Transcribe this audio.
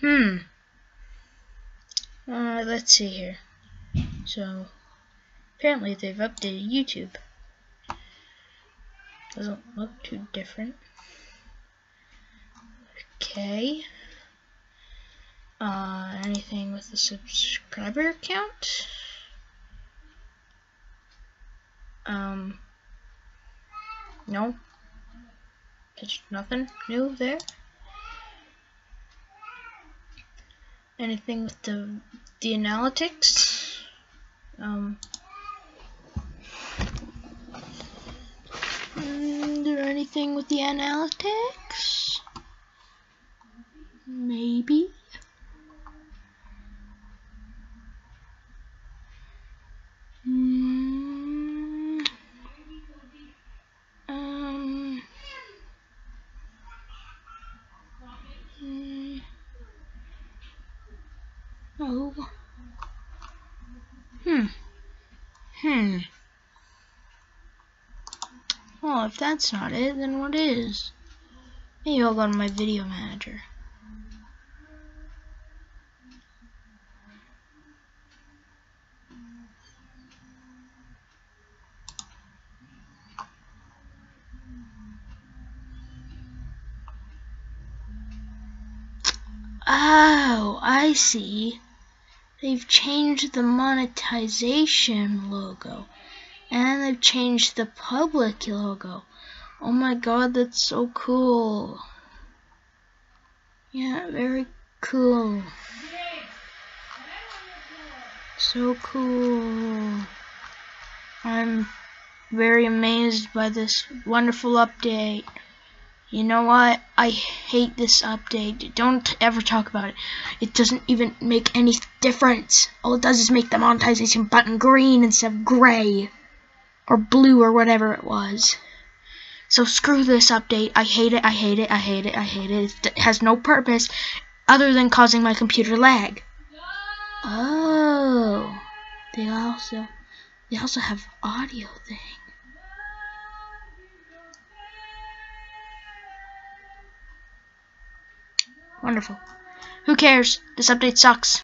Hmm. Uh, let's see here. So, apparently they've updated YouTube. Doesn't look too different. Okay. Uh, anything with the subscriber count? Um, no. There's nothing new there. Anything with the the analytics? Um, is there anything with the analytics? Maybe. Oh. Hmm. Hmm. Well, if that's not it, then what is? Maybe I'll go to my video manager. Oh, I see. They've changed the monetization logo. And they've changed the public logo. Oh my god, that's so cool. Yeah, very cool. So cool. I'm very amazed by this wonderful update. You know what? I hate this update. Don't ever talk about it. It doesn't even make any difference. All it does is make the monetization button green instead of gray. Or blue or whatever it was. So screw this update. I hate it, I hate it, I hate it, I hate it. It has no purpose other than causing my computer lag. Oh. They also they also have audio thing. Wonderful. Who cares? This update sucks.